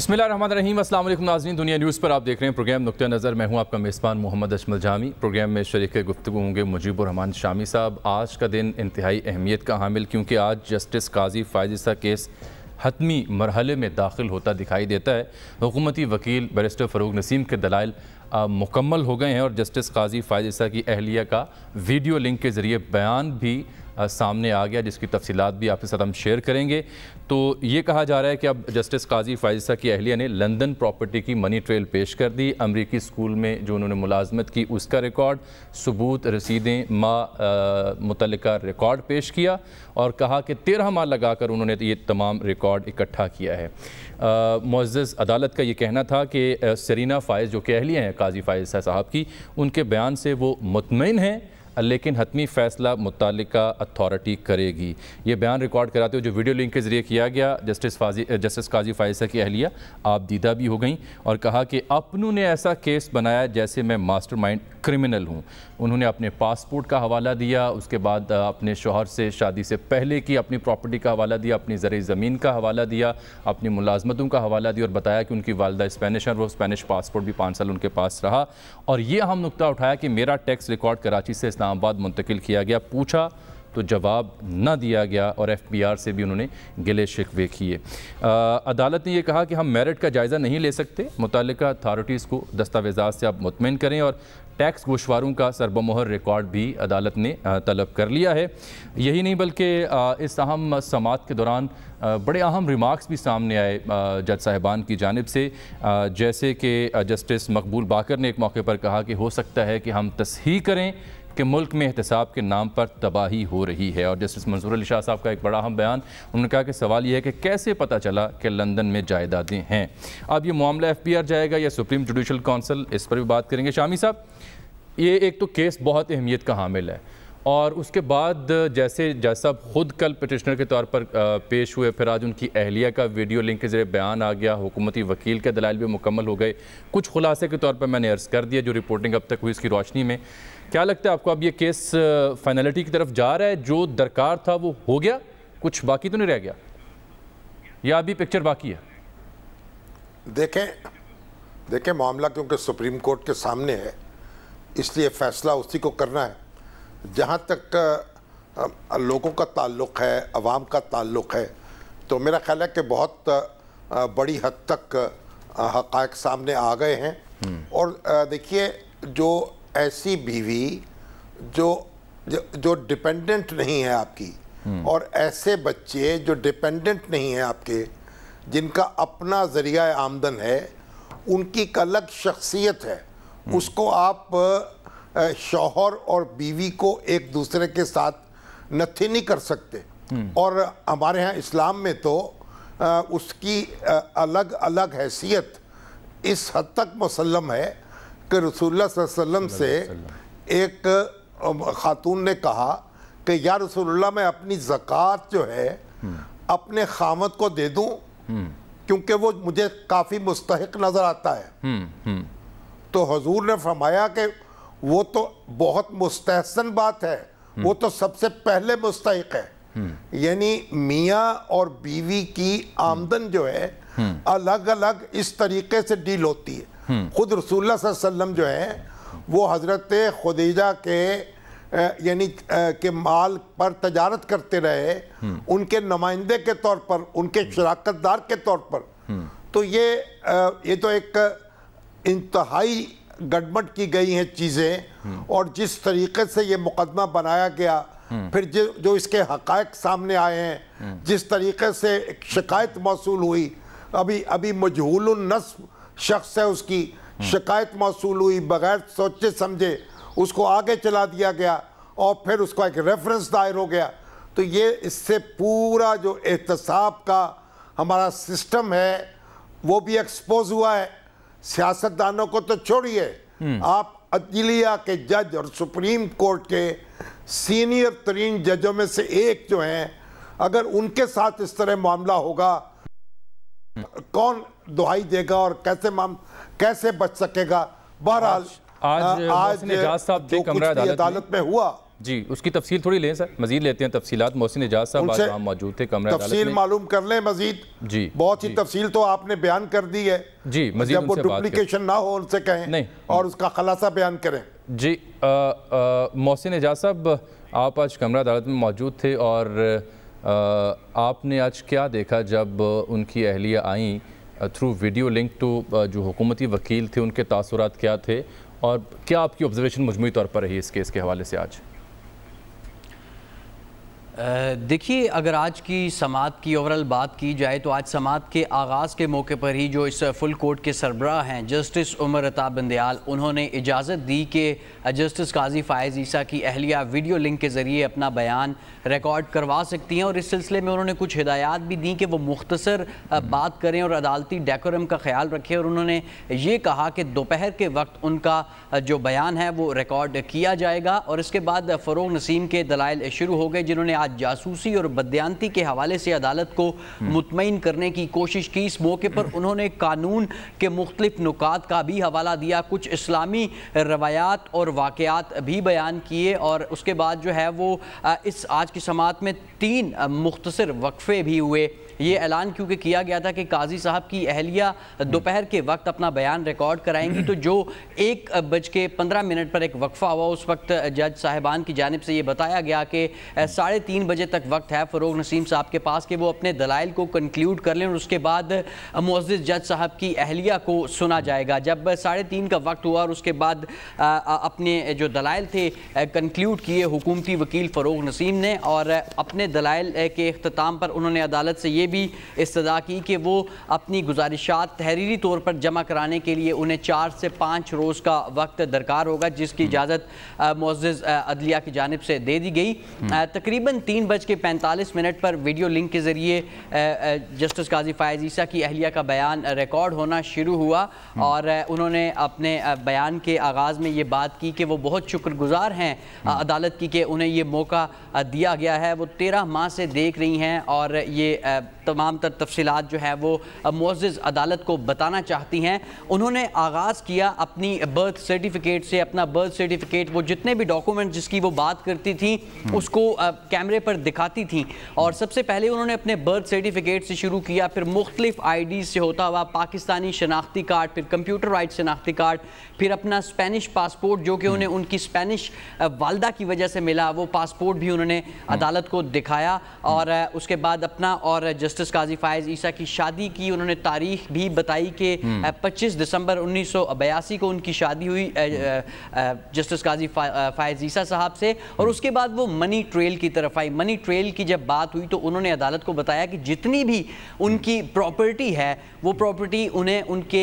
बसमीम असल नाजरीन, दुनिया न्यूज़ पर आप देख रहे हैं प्रोग्राम नुक़ नज़र। मैं हूँ आपका मेज़बान मोहम्मद अशमल जामी। प्रोग्राम में शरीक गुफ्तु होंगे मुजीबर शामी साहब। आज का दिन इंतहाई अहमियत का हामिल, क्योंकि आज जस्टिस काजी फ़ायज़ा केस हतमी मरहले में दाखिल होता दिखाई देता है। हुकूमती वकील बैरिस्टर फ़रूक नसीम के दलाइल मुकम्मल हो गए हैं और जस्टिस काजी फ़ायज़ा की अहलिया का वीडियो लिंक के ज़रिए बयान भी सामने आ गया, जिसकी तफसीत भी आपके साथ हम शेयर करेंगे। तो ये कहा जा रहा है कि अब जस्टिस काजी फ़ायज़ा की अहलिया ने लंदन प्रॉपर्टी की मनी ट्रेल पेश कर दी। अमरीकी स्कूल में जो उन्होंने मुलाजमत की, उसका रिकॉर्ड, सबूत, रसीदें, माँ मुतल रिकॉर्ड पेश किया और कहा कि तेरह माह लगा कर उन्होंने ये तमाम रिकॉर्ड इकट्ठा किया है। मुज्ज़ अदालत का ये कहना था कि सरीना फ़ायज़ जो कि अहलिया हैं, काजी फ़ायज़ा साहब की, उनके बयान से वो मुतमिन हैं। लेकिन हतमी फ़ैसला मुतल अथॉरिटी करेगी। ये बयान रिकॉर्ड कराते हुए जो वीडियो लिंक के ज़रिए किया गया, जस्टिस फाजी, जस्टिस काजी फ़ायसा की अहलिया, आप दीदा भी हो गई और कहा कि अपनों ने ऐसा केस बनाया जैसे मैं मास्टर माइंड क्रिमिनल हूँ। उन्होंने अपने पासपोर्ट का हवाला दिया, उसके बाद अपने शोहर से, शादी से पहले की अपनी प्रॉपर्टी का हवाला दिया, अपनी ज़र ज़मीन का हवाला दिया, अपनी मुलाजमतों का हवाला दिया और बताया कि उनकी वालदा स्पेनिश और वो स्पेनिश पासपोर्ट भी पाँच साल उनके पास रहा। और ये अहम नुकता उठाया कि मेरा टैक्स रिकॉर्ड कराची से इस्लामाबाद मुंतकिल किया गया। पूछा तो जवाब न दिया गया और एफ़ पी आर से भी उन्होंने गिले शिकवे किए। अदालत ने यह कहा कि हम मेरिट का जायज़ा नहीं ले सकते। मुतल अथारटीज़ को दस्तावेज़ा से आप मुतमिन करें और टैक्स गोशवारों का सरबमोहर रिकॉर्ड भी अदालत ने तलब कर लिया है। यही नहीं बल्कि इस अहम समात के दौरान बड़े अहम रिमार्क्स भी सामने आए जज साहिबान की जानब से। जैसे कि जस्टिस मकबूल बाकर ने एक मौके पर कहा कि हो सकता है कि हम तस्ही करें कि मुल्क में एहतसाब के नाम पर तबाही हो रही है। और जस्टिस मंजूर अली शाह साहब का एक बड़ा अहम बयान, उन्होंने कहा कि सवाल यह है कि कैसे पता चला कि लंदन में जायदादें हैं। अब ये मामला एफ़ पी आर जाएगा या सुप्रीम जुडिशल काउंसिल, इस पर भी बात करेंगे। शामी साहब, ये एक तो केस बहुत अहमियत का हामिल है। और उसके बाद जैसे जैसा खुद कल पटिशनर के तौर पर पेश हुए, फिर आज उनकी अहलिया का वीडियो लिंक के ज़रिए बयान आ गया, हुकूमती वकील के दलाल भी मुकम्मल हो गए। कुछ खुलासे के तौर पर मैंने अर्ज़ कर दिया, जो रिपोर्टिंग अब तक हुई इसकी रोशनी में। क्या लगता है आपको अब ये केस फाइनलिटी की तरफ़ जा रहा है? जो दरकार था वो हो गया कुछ बाकी तो नहीं रह गया? या अभी पिक्चर बाकी है? देखें देखें मामला क्योंकि सुप्रीम कोर्ट के सामने है इसलिए फैसला उसी को करना है। जहाँ तक लोगों का ताल्लुक़ है अवाम का ताल्लुक़ है तो मेरा ख्याल है कि बहुत बड़ी हद तक हक़ सामने आ गए हैं। हम्म। और देखिए जो ऐसी बीवी जो जो, डिपेंडेंट नहीं है आपकी हम्म। और ऐसे बच्चे जो डिपेंडेंट नहीं है आपके जिनका अपना ज़रिया आमदन है उनकी एक अलग शख्सियत है हम्म। उसको आप शौहर और बीवी को एक दूसरे के साथ नथी नहीं कर सकते हम्म। और हमारे यहाँ इस्लाम में तो उसकी अलग अलग हैसियत इस हद तक मुसलम है कि रसूलुल्लाह वसल्लम से एक खातून ने कहा कि, या रसूलुल्लाह, मैं अपनी ज़क़़त जो है, अपने खामत को दे दूँ, क्योंकि वो मुझे काफ़ी मुस्तक नज़र आता है। तो हजूर ने फरमाया कि वो तो बहुत मुस्तहसन बात है, वो तो सबसे पहले मुस्तक है। यानी मियाँ और बीवी की आमदन जो है अलग अलग इस तरीके से डील होती है। खुद रसूल जो है, वो हज़रत खुदीजा के यानी के माल पर तजारत करते रहे, उनके नुमाइंदे के तौर पर, उनके शराकत दार के तौर पर। तो ये ये तो एक इंतहाई गड़बड़ की गई हैं चीज़ें, और जिस तरीके से ये मुकदमा बनाया गया, फिर जो जो इसके हकायक सामने आए हैं, जिस तरीके से एक शिकायत मौसू हुई, अभी अभी मजहूल नस्ब शख्स है उसकी शिकायत मौसू हुई बगैर सोचे समझे उसको आगे चला दिया गया और फिर उसका एक रेफरेंस दायर हो गया। तो ये इससे पूरा जो एहतसाब का हमारा सिस्टम है वो भी एक्सपोज हुआ है। सियासतदानों को तो छोड़िए। हम्म। आप अदलिया के जज और सुप्रीम कोर्ट के सीनियर तरीन जजों में से एक जो हैं अगर उनके साथ इस तरह मामला होगा कौन दुहाई देगा और कैसे माम कैसे बच सकेगा? बहरहाल आज आज, आज साहब जो कमरा अदालत में हुआ। जी उसकी तफसील थोड़ी लें सर। मजीद लेते हैं तफसीलात। मोहसिन एजाज साहब आज वहाँ मौजूद थे कमरा अदालत तफसील मालूम कर लें मजीद। जी, बहुत जी। तफसील तो आपने बयान कर दी है। जी, मजीद जब वो। डुप्लीकेशन ना हो उनसे कहें नहीं। और उसका खुलासा बयान करें। जी मोहसिन एजाज साहब आप आज कमरा अदालत में मौजूद थे और आपने आज क्या देखा जब उनकी अहलिया आई? थ्रू वीडियो लिंक टू जो हुकूमती वकील थे, उनके तसरत क्या थे? और क्या आपकी ऑब्जर्वेशन मजमू तौर पर रही इस केस के हवाले से आज? देखिए, अगर आज की समात की ओवरऑल बात की जाए तो आज समात के आगाज़ के मौके पर ही जो इस फुल कोर्ट के सरबराह हैं जस्टिस उमर अताब बंदयाल उन्होंने इजाज़त दी कि जस्टिस काजी फ़ायज़ ईसा की अहलिया वीडियो लिंक के ज़रिए अपना बयान रिकॉर्ड करवा सकती हैं और इस सिलसिले में उन्होंने कुछ हिदायत भी दी कि वो मुख्तसर बात करें और अदालती डेकोरम का ख्याल रखें और उन्होंने ये कहा कि दोपहर के वक्त उनका जो बयान है वो रिकॉर्ड किया जाएगा और इसके बाद फ़रोग नसीम के दलाइल शुरू हो गए, जिन्होंने आज जासूसी और बदयांती के हवाले से अदालत को मुतमिन करने की कोशिश की। इस मौके पर उन्होंने कानून के मुख्तलिफ़ नुकात का भी हवाला दिया। कुछ इस्लामी रवायात और वाक़ात भी बयान किए और उसके बाद जो है वो इस आज की समात में तीन मुख्तर वक्फे भी हुए। ये ऐलान क्योंकि किया गया था कि काजी साहब की अहलिया दोपहर के वक्त अपना बयान रिकॉर्ड कराएँगी। तो जो एक बज के पंद्रह मिनट पर एक वक्फा हुआ, उस वक्त जज साहिबान की जानब से ये बताया गया कि साढ़े तीन बजे तक वक्त है फ़रोग नसीम साहब के पास कि वो अपने दलाइल को कंक्लूड कर लें और उसके बाद मुआज़ जज साहब की अहलिया को सुना जाएगा। जब साढ़े तीन का वक्त हुआ और उसके बाद अपने जो दलाइल थे कंक्लूड किए हुकूमती वकील फ़रोग नसीम ने और अपने दलाइल के अख्ताम पर उन्होंने अदालत से ये भी इस्तदा की कि वो अपनी गुजारिशात तहरीरी तौर पर जमा कराने के लिए उन्हें चार से पाँच रोज़ का वक्त दरकार होगा जिसकी इजाज़त मुआज़ अदलिया की जानब से दे दी गई। तकरीबन तीन बज के पैंतालीस मिनट पर वीडियो लिंक के ज़रिए जस्टिस काजी फ़ायज़ ईसा की अहलिया का बयान रिकॉर्ड होना शुरू हुआ और उन्होंने अपने बयान के आगाज़ में ये बात की कि वो बहुत शुक्रगुजार हैं अदालत की कि उन्हें ये मौका दिया गया है। वो तेरह माह से देख रही हैं और ये तमाम तर तफसीलात जो है वो मुआज़ अदालत को बताना चाहती हैं। उन्होंने आगाज़ किया अपनी बर्थ सर्टिफिकेट से अपना बर्थ सर्टिफिकेट वो जितने भी डॉक्यूमेंट जिसकी वो बात करती थी उसको कैमरे पर दिखाती थी। और सबसे पहले उन्होंने अपने बर्थ सर्टिफिकेट से शुरू किया फिर मुख्तलिफ़ आई डी से होता हुआ पाकिस्तानी शनाख्ती कार्ड फिर कंप्यूटराइज शनाख्ती कार्ड फिर अपना स्पेनिश पासपोर्ट जो कि उन्हें उनकी स्पेनिश वालदा की वजह से मिला वो पासपोर्ट भी उन्होंने अदालत को दिखाया। और उसके बाद अपना और जस्टिस काजी फायज ईसा की शादी की उन्होंने तारीख भी बताई कि पच्चीस दिसंबर उन्नीस सौ बयासी को उनकी शादी हुई जस्टिस काजी फायज ईसा साहब से। और उसके बाद वो मनी ट्रेल की तरफ़ आई। मनी ट्रेल की जब बात हुई तो उन्होंने अदालत को बताया कि जितनी भी उनकी प्रॉपर्टी है वो प्रॉपर्टी उन्हें उनके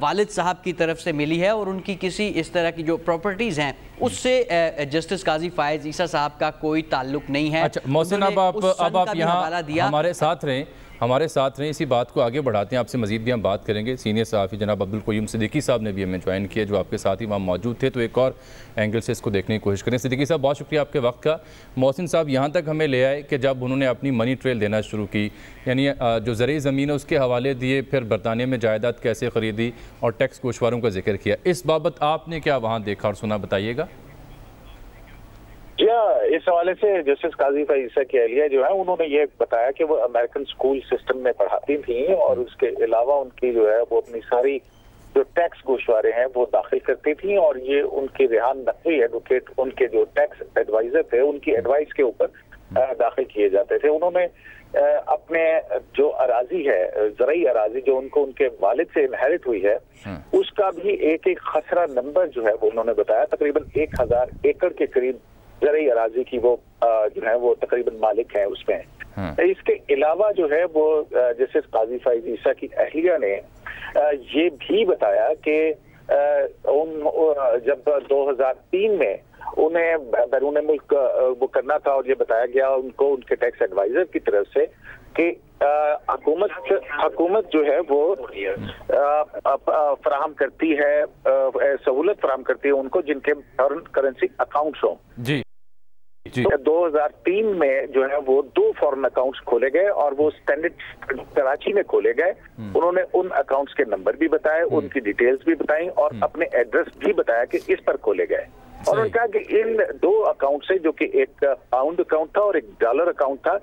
वालिद साहब की तरफ़ से मिली है और उनकी किसी इस तरह की जो प्रॉपर्टीज़ हैं उससे जस्टिस काजी फायज ईसा साहब का कोई ताल्लुक नहीं है। अच्छा मोहसिन अब आप अब आप यहाँ हमारे साथ रहें। हमारे साथ रहें, इसी बात को आगे बढ़ाते हैं। आपसे मजीद भी हम बात करेंगे। सीनियर सहाफ़ी जनाब अब्दुल कोयूम सिद्दीकी साहब ने भी हमें ज्वाइन किया, जो आपके साथ ही वहाँ मौजूद थे। तो एक और एंगल से इसको देखने की कोशिश करें। सिद्दीकी साहब, बहुत शुक्रिया आपके वक्त का। मोहसिन साहब, यहाँ तक हमें ले आए कि जब उन्होंने अपनी मनी ट्रेल देना शुरू की, यानी जो ज़रिए ज़मीन है, उसके हवाले दिए, फिर बरतानिया में जायदाद कैसे ख़रीदी और टैक्स गोशवारों का ज़िक्र किया। इस बाबत आपने क्या वहाँ देखा और सुना, बताइएगा? हाँ इस हवाले से जस्टिस काजी फैसा की अहलिया जो है उन्होंने ये बताया कि वो अमेरिकन स्कूल सिस्टम में पढ़ाती थी और उसके अलावा उनकी जो है वो अपनी सारी जो टैक्स गोशवारे हैं वो दाखिल करती थी और ये उनके रेहान नकवी एडवोकेट उनके जो टैक्स एडवाइजर थे उनकी एडवाइस के ऊपर दाखिल किए जाते थे। उन्होंने अपने जो अराजी है ज़रिए अराजी जो उनको उनके वालिद से इनहेरिट हुई है उसका भी एक एक खसरा नंबर जो है वो उन्होंने बताया तकरीबन एक हज़ार एकड़ के करीब ज़रिए अराजी की वो जो है वो तकरीबन मालिक है उसमें। इसके अलावा जो है वो जैसे काजी फाइज ईसा की अहलिया ने ये भी बताया कि उन जब 2003 में उन्हें बैरून मुल्क वो करना था और ये बताया गया उनको उनके टैक्स एडवाइजर की तरफ़ से कि हुकूमत हुकूमत जो है वो फराहम करती है सहूलत फराहम करती है उनको जिनके फॉरन करेंसी अकाउंट्स हों। जी। जी। 2003 में जो है वो दो फॉरन अकाउंट्स खोले गए और वो स्टैंडर्ड कराची में खोले गए। उन्होंने उन अकाउंट्स के नंबर भी बताए उनकी डिटेल्स भी बताई और अपने एड्रेस भी बताया कि इस पर खोले गए। और उन्होंने कहा कि इन दो अकाउंट से जो कि एक पाउंड अकाउंट था और एक डॉलर अकाउंट था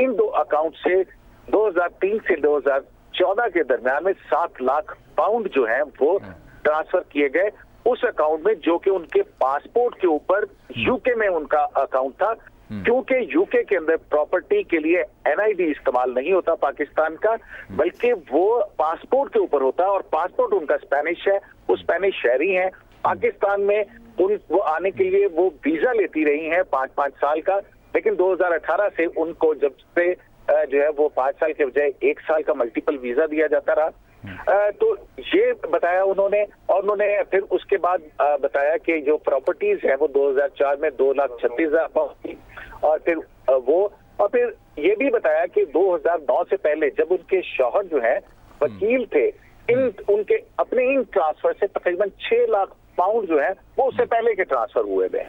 इन दो अकाउंट से 2003 से 2014 के दरमियान में सात लाख पाउंड जो है वो ट्रांसफ़र किए गए। उस अकाउंट में जो कि उनके पासपोर्ट के ऊपर यूके में उनका अकाउंट था क्योंकि यूके के अंदर प्रॉपर्टी के लिए एनआईडी इस्तेमाल नहीं होता पाकिस्तान का बल्कि वो पासपोर्ट के ऊपर होता है और पासपोर्ट उनका स्पेनिश है वो स्पेनिश शहरी है। पाकिस्तान में उन वो आने के लिए वो वीज़ा लेती रही हैं पाँच पाँच साल का लेकिन 2018 से उनको जब से जो है वो पाँच साल के बजाय एक साल का मल्टीपल वीज़ा दिया जाता रहा। तो ये बताया उन्होंने और उन्होंने फिर उसके बाद बताया कि जो प्रॉपर्टीज़ है वो 2004 में दो लाख छत्तीस हज़ार पाउंड और फिर वो और फिर ये भी बताया कि 2009 से पहले जब उनके शौहर जो है वकील थे इन उनके अपने इन ट्रांसफ़र से तकरीबन छह लाख पाउंड जो है वो उससे पहले के ट्रांसफ़र हुए थे।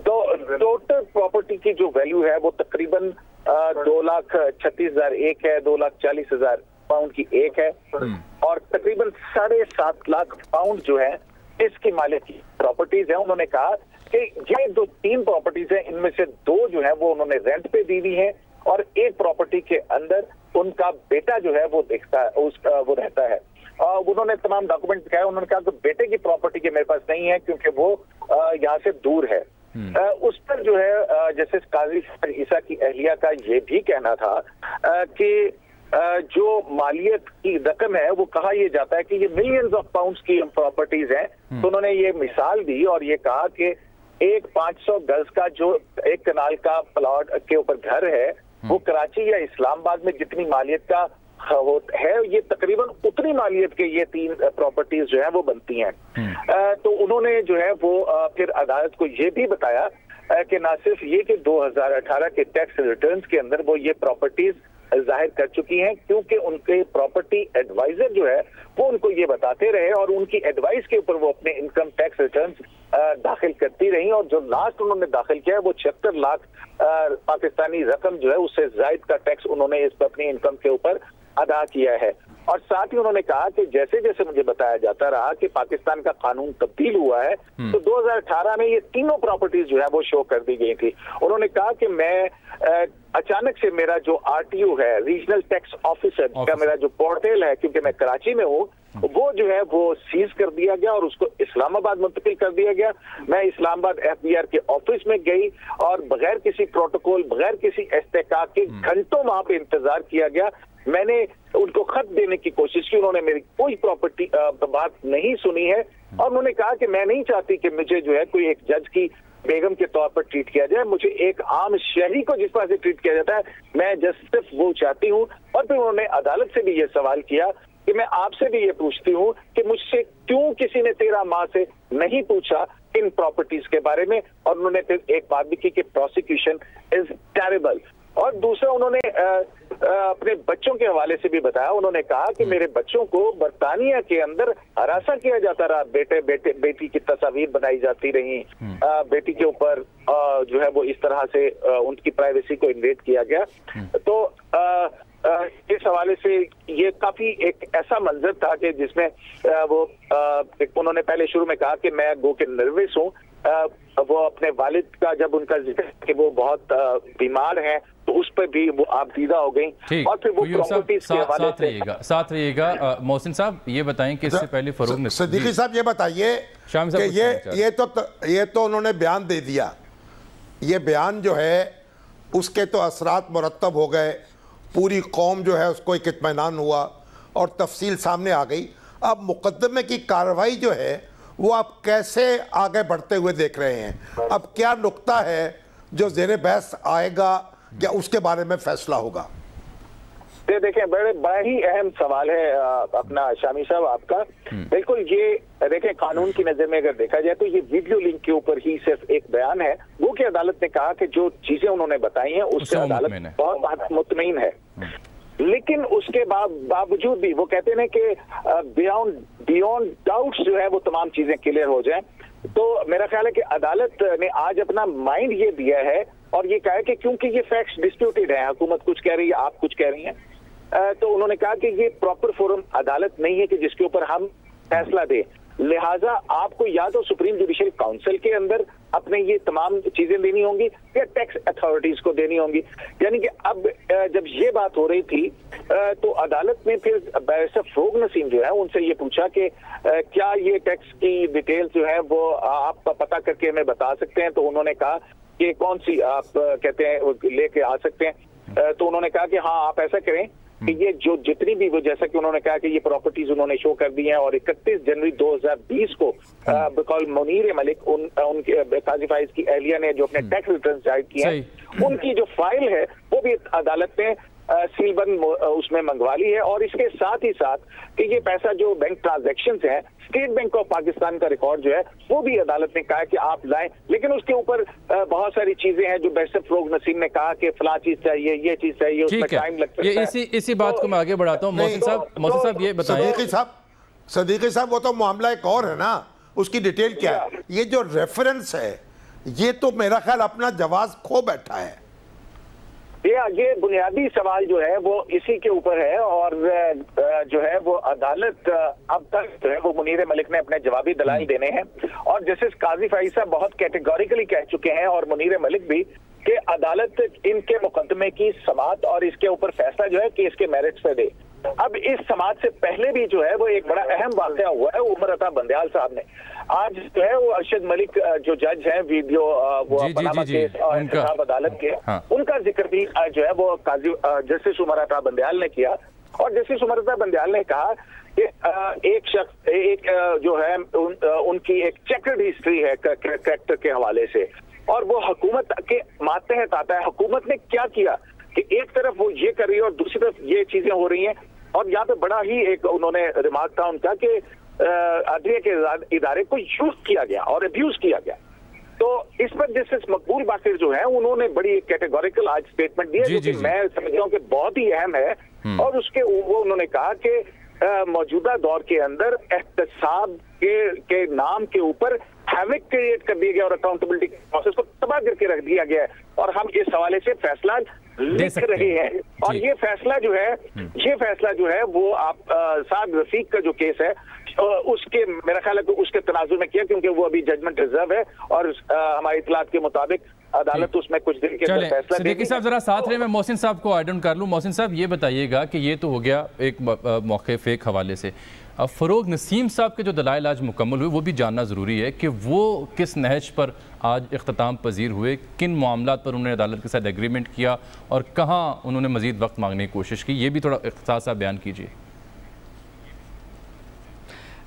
तो टोटल प्रॉपर्टी की जो वैल्यू है वो तकरीबन दो लाख छत्तीस हज़ार एक है दो लाख चालीस हज़ार पाउंड की एक है। और तकरीबन साढ़े सात लाख पाउंड जो है इसकी मालिक की प्रॉपर्टीज़ है। उन्होंने कहा कि ये जो तीन प्रॉपर्टीज़ है इनमें से दो जो है वो उन्होंने रेंट पे दी हुई है और एक प्रॉपर्टी के अंदर उनका बेटा जो है वो देखता है उस वो रहता है। और उन्होंने तमाम डॉक्यूमेंट दिखाए। उन्होंने कहा कि बेटे की प्रॉपर्टी के मेरे पास नहीं है क्योंकि वो यहाँ से दूर है। उस पर जो है अ, जैसे काजी ईसा की अहलिया का ये भी कहना था कि जो मालियत की रकम है वो कहा यह जाता है कि ये मिलियंस ऑफ़ पाउंड्स की प्रॉपर्टीज़ हैं। तो उन्होंने ये मिसाल दी और ये कहा कि एक 500 गज का जो एक कनाल का प्लॉट के ऊपर घर है वो कराची या इस्लामाबाद में जितनी मालियत का हो- है ये तकरीबन उतनी मालियत के ये तीन प्रॉपर्टीज़ जो है वो बनती हैं। तो उन्होंने जो है वो फिर अदालत को ये भी बताया कि ना सिर्फ़ ये कि 2018 के टैक्स रिटर्न्स के अंदर वो ये प्रॉपर्टीज़ ज़ाहिर कर चुकी हैं क्योंकि उनके प्रॉपर्टी एडवाइजर जो है वो उनको ये बताते रहे और उनकी एडवाइस के ऊपर वो अपने इनकम टैक्स रिटर्न दाखिल करती रही और जो लास्ट उन्होंने दाखिल किया है वो छिहत्तर लाख पाकिस्तानी रकम जो है उससे जायद का टैक्स उन्होंने इस पर अपनी इनकम के ऊपर अदा किया है। और साथ ही उन्होंने कहा कि जैसे जैसे मुझे बताया जाता रहा कि पाकिस्तान का कानून तब्दील हुआ है तो 2018 में ये तीनों प्रॉपर्टीज़ जो है वो शो कर दी गई थी। उन्होंने कहा कि मैं अचानक से मेरा जो आरटीओ है रीजनल टैक्स ऑफिसर का मेरा जो पोर्टल है क्योंकि मैं कराची में हूँ वो जो है वो सीज कर दिया गया और उसको इस्लामाबाद मुंतकिल कर दिया गया। मैं इस्लामाबाद एफबीआर के ऑफ़िस में गई और बगैर किसी प्रोटोकॉल बगैर किसी इस्तेकाक के घंटों वहाँ पे इंतज़ार किया गया। मैंने उनको खत देने की कोशिश की उन्होंने मेरी कोई प्रॉपर्टी बात नहीं सुनी है। और उन्होंने कहा कि मैं नहीं चाहती कि मुझे जो है कोई एक जज की बेगम के तौर पर ट्रीट किया जाए। मुझे एक आम शहरी को जिस तरह से ट्रीट किया जाता है मैं जस्ट सिर्फ़ वो चाहती हूँ। और फिर उन्होंने अदालत से भी ये सवाल किया कि मैं आपसे भी ये पूछती हूँ कि मुझसे क्यों किसी ने तेरह माह से नहीं पूछा इन प्रॉपर्टीज़ के बारे में? और उन्होंने फिर एक बात भी की कि प्रोसिक्यूशन इज़ टेरेबल और दूसरा उन्होंने अपने बच्चों के हवाले से भी बताया उन्होंने कहा कि मेरे बच्चों को बरतानिया के अंदर हरासा किया जाता रहा। बेटे बेटे बेटी की तस्वीर बनाई जाती रही। बेटी के ऊपर जो है वो इस तरह से उनकी प्राइवेसी को इन्वेट किया गया। तो अ, अ, इस हवाले से ये काफ़ी एक ऐसा मंजर था कि जिसमें वो उन्होंने पहले शुरू में कहा कि मैं गो के नर्वस हूँ। वो अपने वालिद का जब उनका ज़िक्र कि वो बहुत बीमार हैं तो उस पर भी वो आप दीदा हो गई और फिर वो प्रॉपर्टीज़ के साथ हवाले साथ से। रहिएगा साथ रहिएगा। मोहसिन साहब ये बताएँ कि इससे पहले फरूक ने सिद्दीकी साहब ये बताइए शाम साहब कि ये ये तो ये तो उन्होंने बयान दे दिया। ये बयान जो है उसके तो असरात मुरतब हो गए। पूरी कौम जो है उसको एक इतमान हुआ और तफसील सामने आ गई। अब मुकदमे की कार्रवाई जो है वो आप कैसे आगे बढ़ते हुए देख रहे हैं? अब क्या नुकता है जो जेर बहस आएगा या उसके बारे में फैसला होगा? ये देखें बड़े बड़ा ही अहम सवाल है अपना शामी साहब आपका। बिल्कुल ये देखें कानून की नज़र में अगर देखा जाए तो ये वीडियो लिंक के ऊपर ही सिर्फ़ एक बयान है। वो कि अदालत ने कहा कि जो चीज़ें उन्होंने बताई हैं उससे अदालत। बहुत मुतमिन है। लेकिन उसके बावजूद भी वो कहते हैं कि बियॉन्ड बियॉन्ड डाउट्स जो है वो तमाम चीज़ें क्लियर हो जाए। तो मेरा ख्याल है कि अदालत ने आज अपना माइंड ये दिया है और ये कहा कि क्योंकि ये फैक्ट्स डिस्प्यूटेड है, हुकूमत कुछ कह रही है, आप कुछ कह रही हैं तो उन्होंने कहा कि ये प्रॉपर फोरम अदालत नहीं है कि जिसके ऊपर हम फैसला दें। लिहाजा आपको या तो सुप्रीम जुडिशियल काउंसिल के अंदर अपने ये तमाम चीज़ें देनी होंगी या टैक्स अथॉरिटीज को देनी होंगी। यानी कि अब जब ये बात हो रही थी तो अदालत ने फिर बैरिस्टर फरोग नसीम जो है, उनसे ये पूछा कि क्या ये टैक्स की डिटेल्स जो है वो आप पता करके हमें बता सकते हैं? तो उन्होंने कहा कि कौन सी आप कहते हैं लेके आ सकते हैं। तो उन्होंने कहा कि हाँ आप ऐसा करें कि ये जो जितनी भी वो जैसा कि उन्होंने कहा कि ये प्रॉपर्टीज़ उन्होंने शो कर दी हैं और 31 जनवरी 2020 को बिकॉल मुनीर मलिक उन उनके काजी की एहलिया ने जो अपने टैक्स रिटर्न जारी किए हैं उनकी जो फ़ाइल है वो भी अदालत ने सीलबंद उसमें मंगवा ली है और इसके साथ ही साथ कि ये पैसा जो बैंक ट्रांजेक्शन है स्टेट बैंक ऑफ़ पाकिस्तान का रिकॉर्ड जो है वो भी अदालत ने कहा कि आप लाएँ। लेकिन उसके ऊपर बहुत सारी चीज़ें हैं जो बैरिस्टर फरोग नसीम ने कहा कि फला चीज़ चाहिए ये चीज़ चाहिए उसमें टाइम लगता है। इसी इसी बात तो, को मैं आगे बढ़ाता हूँ। मोहसिन साहब मोहसिन साहब ये बताइए साहब सदीकी साहब वो तो मामला एक और है ना। उसकी डिटेल क्या है? ये जो रेफरेंस है ये तो मेरा ख्याल अपना जवाब खो बैठा है। ये आगे बुनियादी सवाल जो है वो इसी के ऊपर है और जो है वो अदालत अब तक जो है वो मुनीर मलिक ने अपने जवाबी दलाल। देने हैं और जस्टिस काजी फाइज साहब बहुत कैटेगोरिकली कह चुके हैं और मुनीर मलिक भी कि अदालत इनके मुकदमे की समात और इसके ऊपर फैसला जो है कि इसके मेरिट्स पे दे अब इस समाज से पहले भी जो है वो एक बड़ा अहम वाक़ हुआ है उमर अता बंदयाल साहब ने। आज जो है वो अरशद मलिक जो जज हैं वीडियो वो पनामा केस और इंतज़ाम अदालत के। हाँ। उनका ज़िक्र भी जो है वो काजी जस्टिस उमर अता बंदयाल ने किया। और जस्टिस उमर अता बंदयाल ने कहा कि एक शख्स एक जो है उन, उनकी एक चेकर्ड हिस्ट्री है करेक्टर के हवाले से। और वो हुकूमत के मातहत आता है। हुकूमत ने क्या किया कि एक तरफ़ वो ये कर रही है और दूसरी तरफ़ ये चीज़ें हो रही हैं और यहाँ पे बड़ा ही एक उन्होंने रिमार्क था उनका कि अदलिया के इदारे को यूज़ किया गया और अब्यूज किया गया। तो इस पर जस्टिस मकबूल बाकिर जो है उन्होंने बड़ी कैटेगोरिकल आज स्टेटमेंट दिया जो कि मैं समझता हूँ कि बहुत ही अहम है हम्म। और उसके वो उन्होंने कहा कि मौजूदा दौर के अंदर एहतसाब के के नाम के ऊपर हैविक क्रिएट कर दिया गया और अकाउंटेबिलिटी प्रोसेस को तबाह करके रख दिया गया है। और हम इस हवाले से फैसला लिख रहे हैं। और ये फैसला जो है हम्म। ये फैसला जो है वो आप साद रफीक का जो केस है उसके मेरा ख्याल है कि उसके तनाजुर में किया क्योंकि वो अभी जजमेंट रिज़र्व है और हमारी इतलात के मुताबिक अदालत उसमें कुछ दिन के अंदर फैसला देखिए साहब जरा साथ रहे मैं मोहसिन साहब को आइडेंट कर लूँ। मोहसिन साहब ये बताइएगा कि ये तो हो गया एक मौके फेक हवाले से। फ़रोग नसीम साहब के जो दलाइल आज मुकम्मल हुए, वो भी जानना ज़रूरी है कि वो किस नहज पर आज अख्ताम पजीर हुए, किन मामला पर उन्होंने अदालत के साथ एग्रीमेंट किया और कहाँ उन्होंने मज़ीद वक्त मांगने की कोशिश की, ये भी थोड़ा अख्तार बयान कीजिए।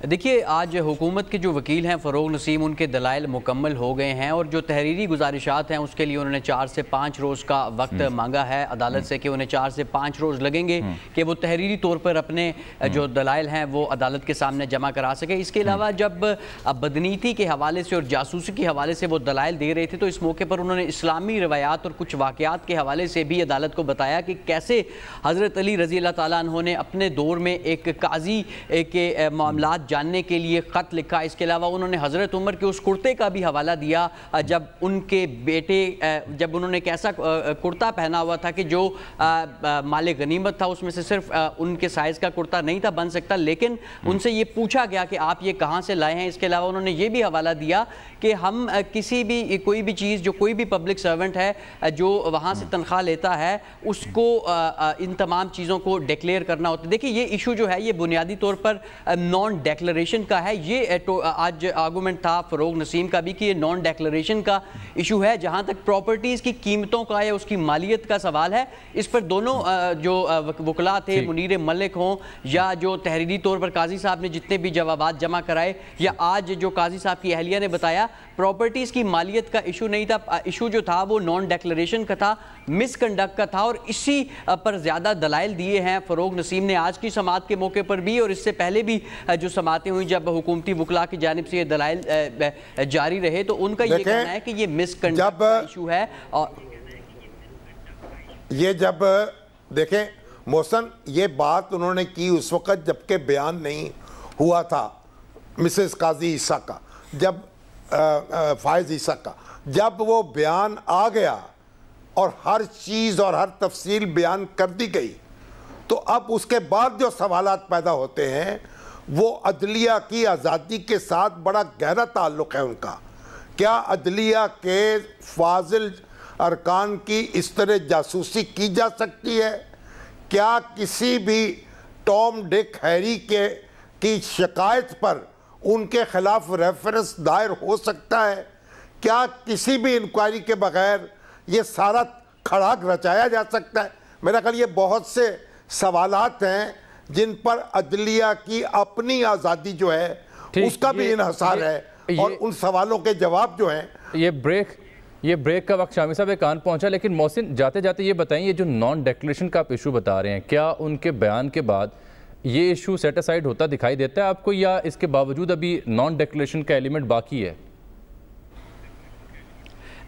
देखिए आज हुकूमत के जो वकील हैं फ़रोग नसीम उनके दलाइल मुकम्मल हो गए हैं और जो तहरीरी गुजारिशात हैं उसके लिए उन्होंने चार से पाँच रोज़ का वक्त हम्म। मांगा है अदालत से कि उन्हें चार से पाँच रोज़ लगेंगे हम्म। कि वो तहरीरी तौर पर अपने जो हम्म। दलाइल हैं वो अदालत के सामने जमा करा सके इसके अलावा जब बदनीति के हवाले से और जासूसी के हवाले से वो दलाइल दे रहे थे तो इस मौके पर उन्होंने इस्लामी रवायात और कुछ वाक़ात के हवाले से भी अदालत को बताया कि कैसे हज़रत अली रज़ी अल्लाह ने अपने दौर में एक काजी के मामला जानने के लिए ख़त लिखा। इसके अलावा उन्होंने हज़रत उमर के उस कुर्ते का भी हवाला दिया जब उनके बेटे जब उन्होंने कैसा कुर्ता पहना हुआ था कि जो माल गनीमत था उसमें से सिर्फ़ उनके साइज़ का कुर्ता नहीं था बन सकता। लेकिन उनसे ये पूछा गया कि आप ये कहाँ से लाए हैं? इसके अलावा उन्होंने ये भी हवाला दिया कि हम किसी भी कोई भी चीज़ जो कोई भी पब्लिक सर्वेंट है जो वहाँ से तनख्वाह लेता है उसको इन तमाम चीज़ों को डिक्लेयर करना होता है। देखिए ये इशू जो है ये बुनियादी तौर पर नॉन डेक्लरेशन का है। ये तो आज आर्गूमेंट था फ़रोग नसीम का भी कि ये नॉन डेक्लरेशन का इशू है। जहाँ तक प्रॉपर्टीज़ की कीमतों का या उसकी मालियत का सवाल है इस पर दोनों जो वकला थे मुनीर मलिक हों या जो तहरीरी तौर पर काजी साहब ने जितने भी जवाब जमा कराए या आज जो काजी साहब की अहलिया ने बताया प्रॉपर्टीज़ की मालियत का इशू नहीं था इशू जो था वो नॉन डेक्लेशन का था मिसकंडक्ट का था और इसी पर ज़्यादा दलाइल दिए हैं फ़रोग नसीम ने आज की समात के मौके पर भी और इससे पहले भी जो समातें हुई जब हुकूमती वकला की जानब से ये दलाइल जारी रहे तो उनका ये कहना है कि ये मिसकंडक्ट इशू है और ये जब देखें मोहसन ये बात उन्होंने की उस वक़्त जबकि बयान नहीं हुआ था मिसेस काजी ईसा का। जब फायज ईसा का। जब वो बयान आ गया और हर चीज़ और हर तफसील बयान कर दी गई तो अब उसके बाद जो सवाल पैदा होते हैं, वो अदलिया की आज़ादी के साथ बड़ा गहरा ताल्लुक़ है उनका। क्या अदलिया के फाजिल अरकान की इस तरह जासूसी की जा सकती है? क्या किसी भी टॉम डिक हैरी के, की शिकायत पर उनके खिलाफ रेफरेंस दायर हो सकता है। क्या किसी भी इंक्वायरी के बगैर ये सारा खड़ाक रचाया जा सकता है? मेरा ख्याल ये बहुत से सवाल हैं जिन पर अदलिया की अपनी आज़ादी जो है उसका भी इन्हसार ये- है और उन सवालों के जवाब जो हैं ये ब्रेक ये ब्रेक का वक्त शामी साहब एक कान पहुँचा लेकिन मोहसिन जाते जाते ये बताएँ ये जो नॉन डेक्लेरेशन का आप इशू बता रहे हैं क्या उनके बयान के बाद ये इशू सेटिसाइड होता दिखाई देता है आपको या इसके बावजूद अभी नॉन डेकोलेशन का एलिमेंट बाकी है?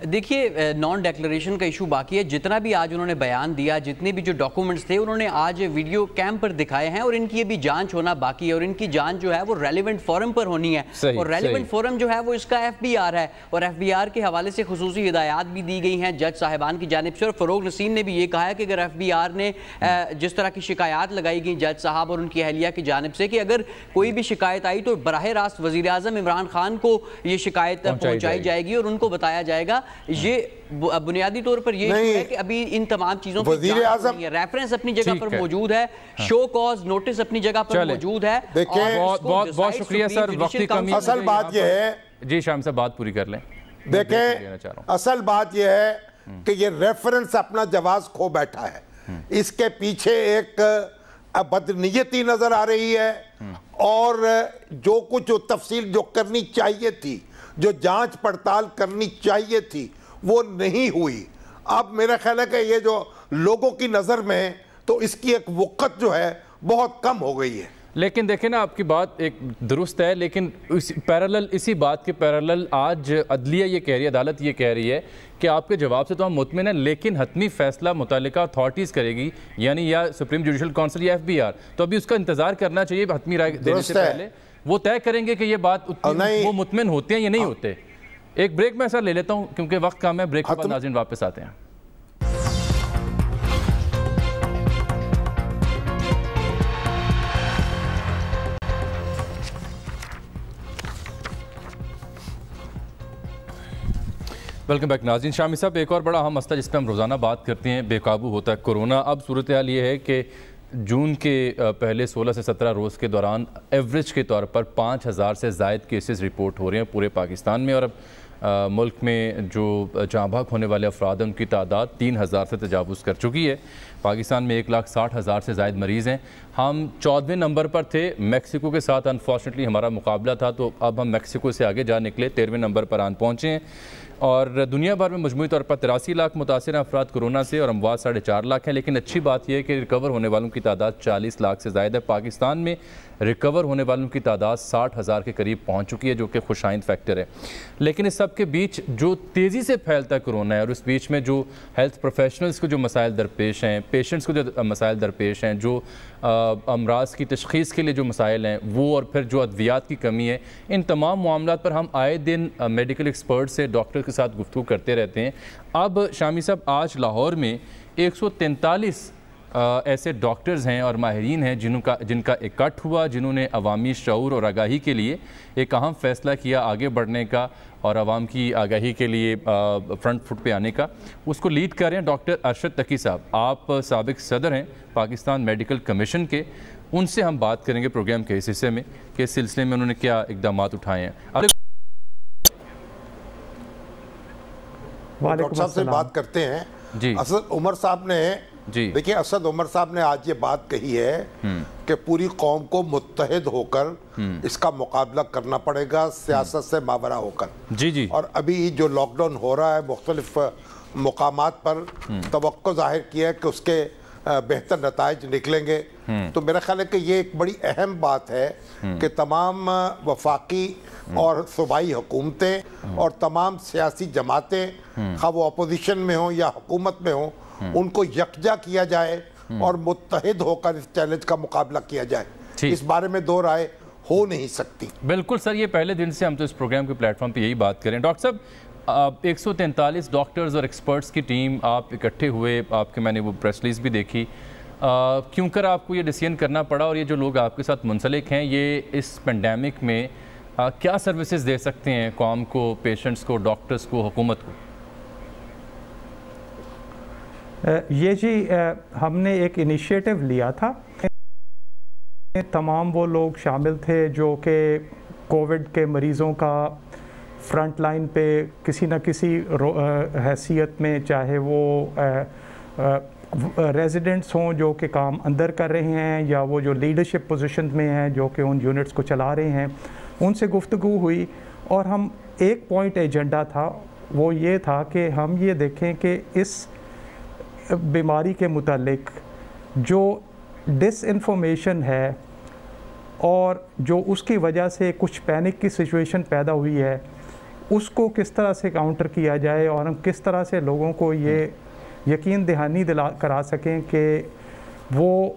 देखिए नॉन डेक्लेरेशन का इशू बाकी है जितना भी आज उन्होंने बयान दिया जितने भी जो डॉक्यूमेंट्स थे उन्होंने आज वीडियो कैम पर दिखाए हैं और इनकी अभी जाँच होना बाकी है और इनकी जाँच जो है वो रेलिवेंट फोरम पर होनी है सही, और रेलिवेंट। फोरम जो है वो इसका एफबीआर है और एफबीआर के हवाले से खसूसी हिदायत भी दी गई हैं जज साहिबान की जानब से और फरोग नसीम ने भी ये कहा है कि अगर एफबीआर ने जिस तरह की शिकायत लगाई गई जज साहब और उनकी अहलिया की जानब से कि अगर कोई भी शिकायत आई तो बरह रास्त वजी अजम इमरान खान को ये शिकायत पहुंचाई। जाएगी और उनको बताया जाएगा ये बुनियादी तौर पर ये है कि अभी इन तमाम चीज़ों वज़ीर आज़म- रेफरेंस अपनी जगह पर मौजूद है। शो कॉज नोटिस अपनी जगह पर मौजूद है। देखिए, बहुत- बहुत- बहुत शुक्रिया सर, वक्त कमी- असल बात यह है। जी शाम साहब बात पूरी कर लें। देखें हूँ। असल बात यह है कि ये रेफरेंस अपना जवाब खो बैठा है। इसके पीछे एक बदनीयती नज़र आ रही है। और जो कुछ जो तफसील जो करनी चाहिए थी जो जाँच पड़ताल करनी चाहिए थी वो नहीं हुई। अब मेरा ख्याल है कि ये जो लोगों की नज़र में है, तो इसकी एक वक़्त जो है बहुत कम हो गई है। लेकिन देखें ना आपकी बात एक दुरुस्त है लेकिन इस पैरेलल इसी बात के पैरेलल आज अदलिया ये कह रही है अदालत ये कह रही है कि आपके जवाब से तो हम मुतमिन हैं लेकिन हतमी फैसला मुतल अथॉरिटीज़ करेगी यानी या सुप्रीम जुडिशल काउंसिल या एफ़ बी आर तो अभी उसका इंतज़ार करना चाहिए हतमी राय देने से। पहले। वो तय करेंगे कि ये बात। वो मुतमिन होते हैं या नहीं होते। एक ब्रेक में सर ले लेता हूँ क्योंकि वक्त कम है ब्रेक के बाद नाजिन वापस आते हैं। वेलकम बैक नाजिन। शामी साहब एक और बड़ा अहम मसला जिस पर हम रोज़ाना बात करते हैं बेकाबू होता है कोरोना। अब सूरत हाल ये है कि जून के पहले 16 से 17 रोज़ के दौरान एवरेज के तौर पर 5000 से जायद केसेस रिपोर्ट हो रहे हैं पूरे पाकिस्तान में और अब आ, मुल्क में जो जहाँ भाग होने वाले अफराद उनकी तादाद तीन हज़ार से तजावज़ कर चुकी है। पाकिस्तान में एक लाख साठ हज़ार से जायद मरीज़ हैं। हम चौदहवें नंबर पर थे, मैक्सिको के साथ अनफॉर्चुनेटली हमारा मुकाबला था तो अब हम मैक्सिको से आगे जा निकले, तेरहवें नंबर पर आन पहुँचे हैं। और दुनिया भर में मजमू तौर पर तिरासी लाख मुतासर अफराद कोरोना से और अमवात साढ़े चार लाख हैं, लेकिन अच्छी बात यह है कि रिकवर होने वालों की तादाद चालीस लाख से ज़ायद है। पाकिस्तान में रिकवर होने वालों की तादाद साठ हज़ार के करीब पहुँच चुकी है, जो कि खुशाइंद फैक्टर है। लेकिन इस सब के बीच जो तेज़ी से फैलता है कोरोना है, और उस बीच में जो हेल्थ प्रोफेशनल्स को जो मसाइल दरपेश हैं पेशेंट्स को जो मसाइल दरपेश हैं, जो अमराज की तशखीस के लिए जो मसाइल हैं, वो और फिर जो अद्वियात की कमी है, इन तमाम मामला पर हम आए दिन मेडिकल एक्सपर्ट से डॉक्टर के साथ गुफ्तू करते रहते हैं। अब शामी साहब, आज लाहौर में एक सौ तैंतालीस ऐसे डॉक्टर्स हैं और माहरीन हैं जिनका जिनका इकट्ठ हुआ, जिन्होंने अवामी शूर और आगाही के लिए एक अहम फैसला किया आगे बढ़ने का। और आवाम की आगाही के लिए फ्रंट फुट पे आने का। उसको लीड कर रहे हैं डॉक्टर अरशद तकी साहब। आप सबक सदर हैं पाकिस्तान मेडिकल कमीशन के। उनसे हम बात करेंगे प्रोग्राम के इस हिस्से में कि इस सिलसिले में उन्होंने क्या इकदाम उठाए हैं। डॉक्टर साहब से बात करते हैं। जी। असल उमर साहब ने जी। देखिए असद उमर साहब ने आज ये बात कही है कि पूरी कौम को मुतहद होकर इसका मुकाबला करना पड़ेगा सियासत से मावरा होकर। जी जी। और अभी जो लॉकडाउन हो रहा है मुख्तलिफ़ मुकामात पर तो ज़ाहिर किया है कि उसके बेहतर नतज निकलेंगे। तो मेरा ख्याल है कि ये एक बड़ी अहम बात है कि तमाम वफाकी और सूबाई हुकूमतें और तमाम सियासी जमातें खा वो अपोजिशन में हों या हुकूमत में हों उनको यकजा किया जाए और मुतहद होकर इस चैलेंज का मुकाबला किया जाए। इस बारे में दो राय हो नहीं सकती। बिल्कुल सर ये पहले दिन से हम तो इस प्रोग्राम के प्लेटफॉर्म पे यही बात करें। डॉक्टर साहब आप एक सौ तैंतालीस डॉक्टर्स और एक्सपर्ट्स की टीम आप इकट्ठे हुए आपके मैंने वो प्रेस रिलीज़ भी देखी। क्यों कर आपको ये डिसीज़न करना पड़ा और ये जो लोग आपके साथ मुंसलिक हैं ये इस पेंडेमिक में आ, क्या सर्विसेज़ दे सकते हैं कौम को पेशेंट्स को डॉक्टर्स को हुकूमत को? ये जी हमने एक इनिशिएटिव लिया था। तमाम वो लोग शामिल थे जो कि कोविड के मरीज़ों का फ्रंट लाइन पे किसी न किसी हैसियत में चाहे वो रेजिडेंट्स हों जो कि काम अंदर कर रहे हैं या वो जो लीडरशिप पोजीशन में हैं जो कि उन यूनिट्स को चला रहे हैं, उनसे गुफ्तु हुई और हम एक पॉइंट एजेंडा था, वो ये था कि हम ये देखें कि इस बीमारी के मुतलक जो डिसइंफॉर्मेशन है और जो उसकी वजह से कुछ पैनिक की सिचुएशन पैदा हुई है, उसको किस तरह से काउंटर किया जाए और हम किस तरह से लोगों को ये यकीन दहानी दिला, करा सकें कि वो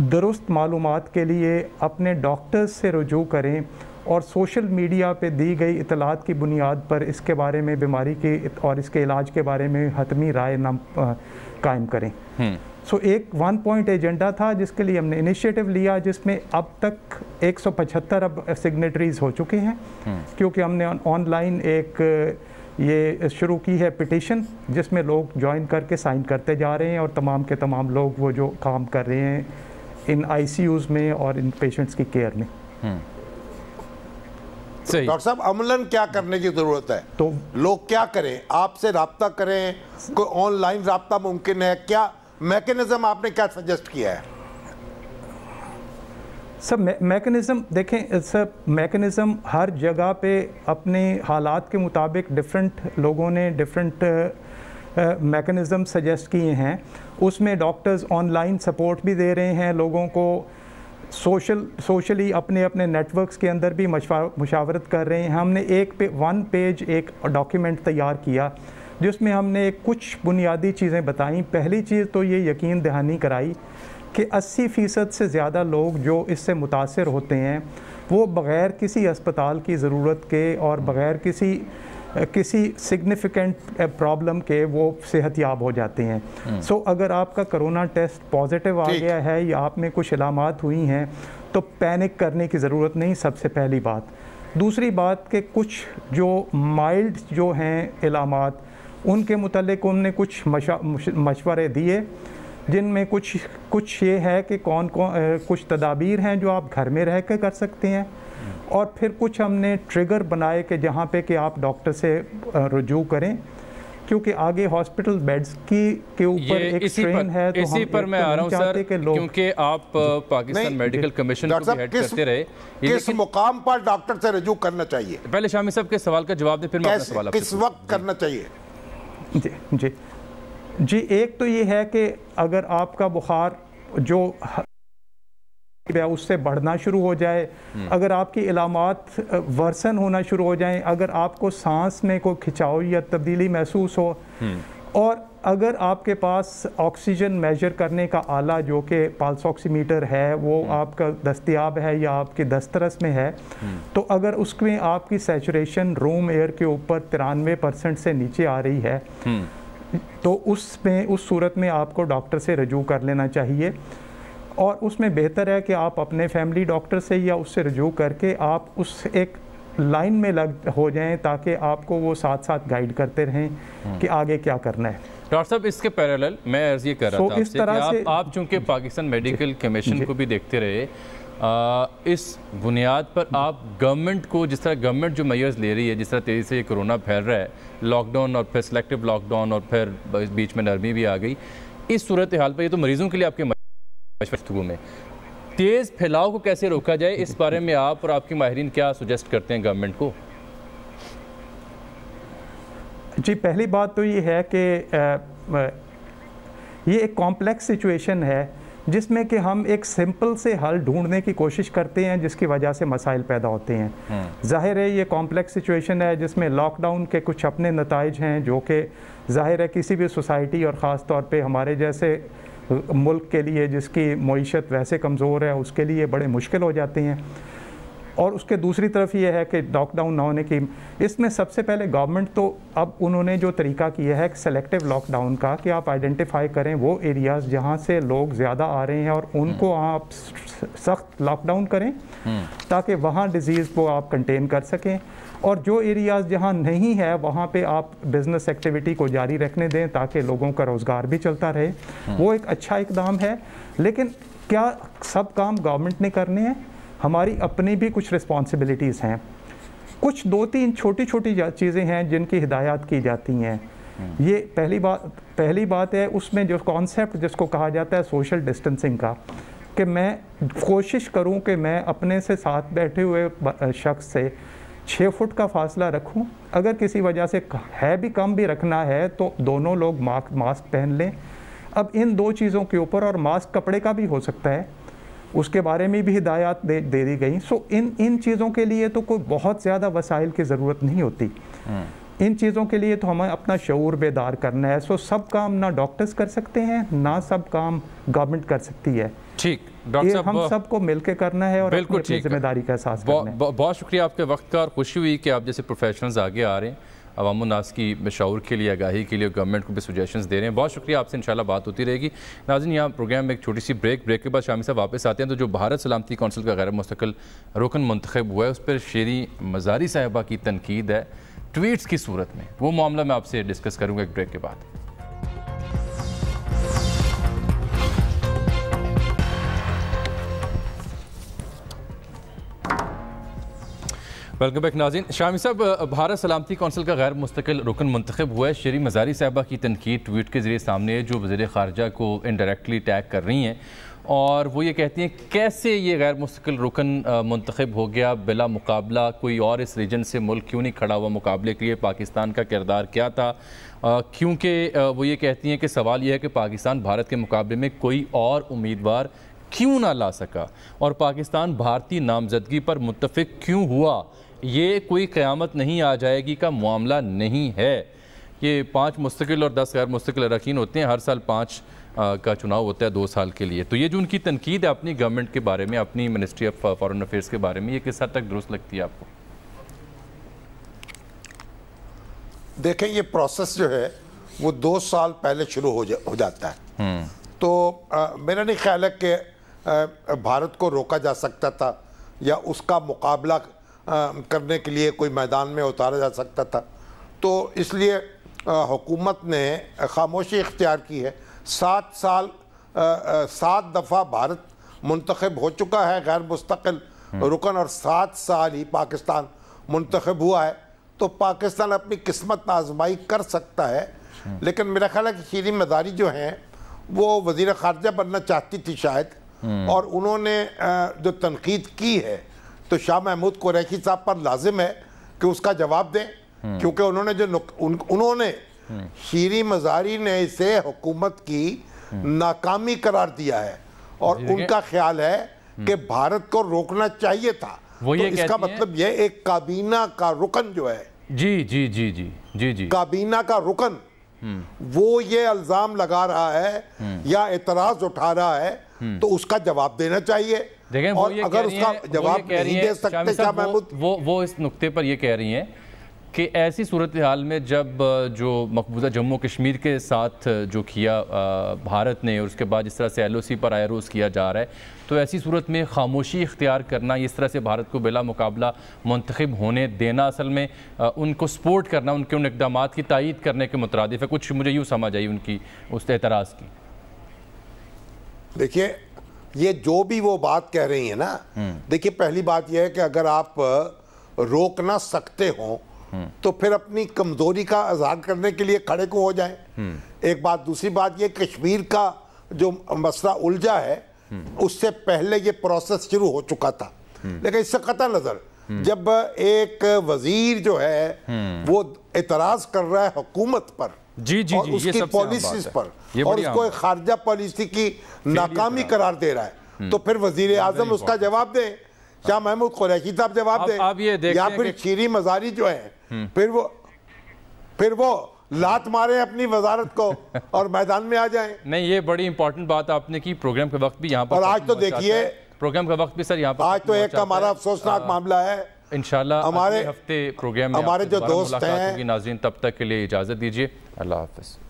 दुरुस्त मालूम के लिए अपने डॉक्टर्स से रजू करें और सोशल मीडिया पे दी गई इतलात की बुनियाद पर इसके बारे में बीमारी के और इसके इलाज के बारे में हतमी राय न कायम करें हम्म। सो so, एक वन पॉइंट एजेंडा था जिसके लिए हमने इनिशिएटिव लिया जिसमें अब तक 175 अब सिग्नेटरीज हो चुके हैं हम्म। क्योंकि हमने ऑनलाइन एक ये शुरू की है पिटिशन जिसमें लोग ज्वाइन करके साइन करते जा रहे हैं और तमाम के तमाम लोग वो जो काम कर रहे हैं इन आईसीयूज में और इन पेशेंट्स की केयर में हम्म। डॉक्टर साहब अमलन क्या करने की ज़रूरत है? तो लोग क्या करें? आपसे रबता करें? कोई ऑनलाइन रबता मुमकिन है क्या? मैकेनिज्म आपने क्या सजेस्ट किया है? सब मैकेनिज़्म देखें सब मैकेनिज़्म हर जगह पे अपने हालात के मुताबिक डिफरेंट लोगों ने डिफरेंट मैकेनिज़्म सजेस्ट किए हैं। उसमें डॉक्टर्स ऑनलाइन सपोर्ट भी दे रहे हैं लोगों को। सोशल, सोशली अपने अपने नेटवर्क्स के अंदर भी मुशावरत कर रहे हैं। हमने एक पे वन पेज एक डॉक्यूमेंट तैयार किया, जिसमें हमने कुछ बुनियादी चीज़ें बताई। पहली चीज़ तो ये यकीन दहानी कराई कि 80 फ़ीसद से ज़्यादा लोग जो इससे मुतासर होते हैं, वो बग़ैर किसी अस्पताल की ज़रूरत के और बग़ैर किसी किसी सिग्निफिकेंट प्रॉब्लम के वो सेहत याब हो जाते हैं। सो हम्म। so, अगर आपका कोरोना टेस्ट पॉजिटिव आ गया है या आप में कुछ इलामत हुई हैं तो पैनिक करने की ज़रूरत नहीं सबसे पहली बात। दूसरी बात कि कुछ जो माइल्ड जो हैं इलामत उनके मतलब उनने कुछ मशवरे दिए जिनमें कुछ कुछ ये है कि कौन कौन कुछ तदाबीर हैं जो आप घर में रह कर कर सकते हैं। और फिर कुछ हमने ट्रिगर बनाए कि जहाँ पे कि आप डॉक्टर से रजू करें क्योंकि आगे हॉस्पिटल बेड्स की के ऊपर एक स्ट्रेन है तो इसी पर मैं तो आ रहा हूँ सर क्योंकि आप पाकिस्तान मेडिकल कमीशन को हेड करते रहे। किस मुकाम पर डॉक्टर से रजू करना चाहिए? पहले शामी साहब के सवाल का जवाब दे फिर मैं सवाल किस वक्त करना चाहिए? जी जी। जी एक तो ये है कि अगर आपका बुखार जो उससे बढ़ना शुरू हो जाए हम्म। अगर आपकी इलामत वर्सन होना शुरू हो जाए अगर आपको सांस में कोई खिंचाव या तब्दीली महसूस हो हम्म। और अगर आपके पास ऑक्सीजन मेजर करने का आला जो कि पल्स ऑक्सीमीटर है वो हम्म। आपका दस्तियाब है या आपके दस्तरस में है तो अगर उसमें आपकी सेचुरेशन रूम एयर के ऊपर तिरानवे परसेंट से नीचे आ रही है तो उसमें उस सूरत में आपको डॉक्टर से रजू कर लेना चाहिए और उसमें बेहतर है कि आप अपने फैमिली डॉक्टर से या उससे रजू करके आप उस एक लाइन में लग हो जाएँ ताकि आपको वो साथ साथ गाइड करते रहें हम्म। कि आगे क्या करना है। डॉक्टर साहब इसके पैरेलल मैं अर्ज़ ये कर रहा so, था इस तरह से आप, आप चूँकि पाकिस्तान मेडिकल कमीशन को भी देखते रहे आ, इस बुनियाद पर आप गवर्नमेंट को जिस तरह गवर्नमेंट जो मेयर्स ले रही है जिस तरह तेज़ी से ये कोरोना फैल रहा है लॉकडाउन और फिर सेलेक्टिव लॉकडाउन और फिर बीच में नरमी भी आ गई इस सूरत हाल पर ये तो मरीज़ों के लिए आपके गुफ्तु में। तेज़ फैलाव को कैसे रोका जाए इस बारे में आप और आपकी माहरीन क्या सुजेस्ट करते हैं गवर्नमेंट को? जी पहली बात तो ये है कि ये एक कॉम्प्लेक्स सिचुएशन है जिसमें कि हम एक सिंपल से हल ढूँढने की कोशिश करते हैं जिसकी वजह से मसाइल पैदा होते हैं। हम्म। ज़ाहिर है ये कॉम्प्लेक्स सिचुएशन है जिसमें लॉकडाउन के कुछ अपने नतज हैं जो कि ज़ाहिर है किसी भी सोसाइटी और ख़ास तौर पे हमारे जैसे मुल्क के लिए जिसकी मीशत वैसे कमज़ोर है उसके लिए बड़े मुश्किल हो जाते हैं। और उसके दूसरी तरफ़ ये है कि लॉकडाउन ना होने की इसमें सबसे पहले गवर्नमेंट तो अब उन्होंने जो तरीका किया है सेलेक्टिव लॉकडाउन का कि आप आइडेंटिफाई करें वो एरियाज़ जहाँ से लोग ज़्यादा आ रहे हैं और उनको आप सख्त लॉकडाउन करें ताकि वहाँ डिज़ीज़ को आप कंटेन कर सकें। और जो एरियाज़ जहाँ नहीं है वहाँ पे आप बिज़नेस एक्टिविटी को जारी रखने दें ताकि लोगों का रोज़गार भी चलता रहे। वो एक अच्छा इकदाम है लेकिन क्या सब काम गवर्नमेंट ने करने हैं? हमारी अपनी भी कुछ रिस्पॉन्सिबिलिटीज़ हैं। कुछ दो तीन छोटी छोटी चीज़ें हैं जिनकी हिदायत की जाती हैं। ये पहली बात पहली बात है उसमें जो कॉन्सेप्ट जिसको कहा जाता है सोशल डिस्टेंसिंग का कि मैं कोशिश करूँ कि मैं अपने से साथ बैठे हुए शख्स से छः फुट का फासला रखूँ। अगर किसी वजह से है भी कम भी रखना है तो दोनों लोग मास्क मास्क पहन लें। अब इन दो चीज़ों के ऊपर और मास्क कपड़े का भी हो सकता है उसके बारे में भी हिदायत दे दे दी गई। सो इन इन चीज़ों के लिए तो कोई बहुत ज़्यादा वसाइल की ज़रूरत नहीं होती। हम्म। इन चीज़ों के लिए तो हमें अपना शूर बेदार करना है। सो सब काम ना डॉक्टर्स कर सकते हैं ना सब काम गवर्नमेंट कर सकती है। ठीक। डॉक्टर हम सबको मिलकर करना है और बिल्कुल ज़िम्मेदारी का एहसास बहुत शुक्रिया आपके वक्त का और खुशी हुई कि आप जैसे प्रोफेशनल्स आगे आ रहे हैं। अवामनास की शौर के लिए आगाही के लिए गवर्नमेंट को भी सजेशन दे रहे हैं। बहुत शुक्रिया आपसे इंशाल्लाह बात होती रहेगी। नाजिन यहाँ प्रोग्राम में एक छोटी सी ब्रेक ब्रेक के बाद शामी साहब वापस आते हैं। तो जो भारत सलामती कौंसिल का गैर मुस्तकिल रुकन मंतखब हुआ है उस पर शेरी मजारी साहबा की तनकीद है। ट्वीट्स की सूरत में। वो मामला मैं आपसे डिस्कस करूँगा एक ब्रेक के बाद। वेलकम बैक नाजिन। शामी साहब भारत सलामती कौंसिल का गैर मुस्तकिल रुकन मंतखब हुआ है। शरी मजारी साहबा की तनकीद ट्वीट के ज़रिए सामने है, जो वजी खारजा को इनडायरेक्टली टैग कर रही हैं। और वो ये कहती हैं, कैसे ये गैर मुस्तकिल रुकन मंतखब हो गया? बिला मुकाबला कोई और इस रीजन से मुल्क क्यों नहीं खड़ा हुआ मुकाबले के लिए? पाकिस्तान का किरदार क्या था? क्योंकि वो ये कहती हैं कि सवाल यह है कि पाकिस्तान भारत के मुकाबले में कोई और उम्मीदवार क्यों ना ला सका? और पाकिस्तान भारतीय नामजदगी पर मुतफिक क्यों हुआ? ये कोई क़यामत नहीं आ जाएगी का मामला नहीं है। ये पाँच मुस्तकिल और दस गैर मुस्तकिल अरकान होते हैं। हर साल पाँच का चुनाव होता है दो साल के लिए। तो ये जो उनकी तनकीद है अपनी गवर्नमेंट के बारे में अपनी मिनिस्ट्री ऑफ़ फॉरेन अफेयर्स के बारे में ये किस हद तक दुरुस्त लगती है आपको? देखें ये प्रोसेस जो है वो दो साल पहले शुरू हो जा हो जाता है। हम्म। तो आ, मेरा नहीं ख्याल है कि भारत को रोका जा सकता था या उसका मुकाबला करने के लिए कोई मैदान में उतारा जा सकता था। तो इसलिए हुकूमत ने खामोशी इख्तियार की है। सात साल सात दफ़ा भारत मंतखब हो चुका है गैर मुस्तकिल रुकन और सात साल ही पाकिस्तान मंतखब हुआ है। तो पाकिस्तान अपनी किस्मत आजमाई कर सकता है लेकिन मेरा ख्याल है कि शीरी मदारी जो हैं वो वज़ीर खारजा बनना चाहती थी शायद। और उन्होंने जो तनकीद की है तो शाह महमूद कुरैशी साहब पर लाजिम है कि उसका जवाब दें क्योंकि उन्होंने जो उन, उन्होंने शीरी मजारी ने इसे हुकूमत की नाकामी करार दिया है। और उनका ख्याल है कि भारत को रोकना चाहिए था। वो तो इसका मतलब यह एक काबीना का रुकन जो है जी जी जी जी जी जी। काबीना का रुकन वो ये अल्जाम लगा रहा है या एतराज़ उठा रहा है तो उसका जवाब देना चाहिए। देखें और अगर उसका जवाब नहीं दे सकते क्या महमूद? वो वो इस नुक्ते पर ये कह रही हैं कि ऐसी सूरत हाल में जब जो मकबूजा जम्मू कश्मीर के साथ जो किया भारत ने और उसके बाद जिस तरह से एल ओ सी पर आया रोज़ किया जा रहा है तो ऐसी सूरत में खामोशी इख्तियार करना इस तरह से भारत को बिला मुकाबला मंतखब होने देना असल में उनको सपोर्ट करना उनके उन इकदाम की तइद करने के मुतरद है। कुछ मुझे यूँ समझ आई उनकी उस एतराज़ की। देखिए ये जो भी वो बात कह रही है ना हम्म। देखिए पहली बात यह है कि अगर आप रोक ना सकते हो हम्म। तो फिर अपनी कमज़ोरी का आज़ाद करने के लिए खड़े को हो जाए? हम्म। एक बात दूसरी बात ये कश्मीर का जो मसला उलझा है उससे पहले ये प्रोसेस शुरू हो चुका था। लेकिन इससे कता नज़र जब एक वज़ीर जो है वो एतराज़ कर रहा है हुकूमत पर जी जी जी, उसकी पॉलिसीज़ पर और उसको एक खारजा पॉलिसी की नाकामी करार दे रहा है। हम्म। तो फिर वज़ीर आज़म उसका जवाब दे। शाह महमूद कुरैशी साहब जवाब दे। या फिर शीरी मजारी जो है हम्म। फिर वो फिर वो लात मारे अपनी वजारत को और मैदान में आ जाए। नहीं ये बड़ी इंपॉर्टेंट बात आपने की। प्रोग्राम के वक्त भी यहाँ पर और आज तो देखिए प्रोग्राम का वक्त भी सर यहाँ पर आज तो एक हमारा अफसोसनाक मामला है। इनशाला हमारे- हफ़्ते प्रोग्राम हमारे जो दोस्त हैं- होगी। नाजरीन तब तक के लिए इजाज़त दीजिए। अल्लाह हाफिज़।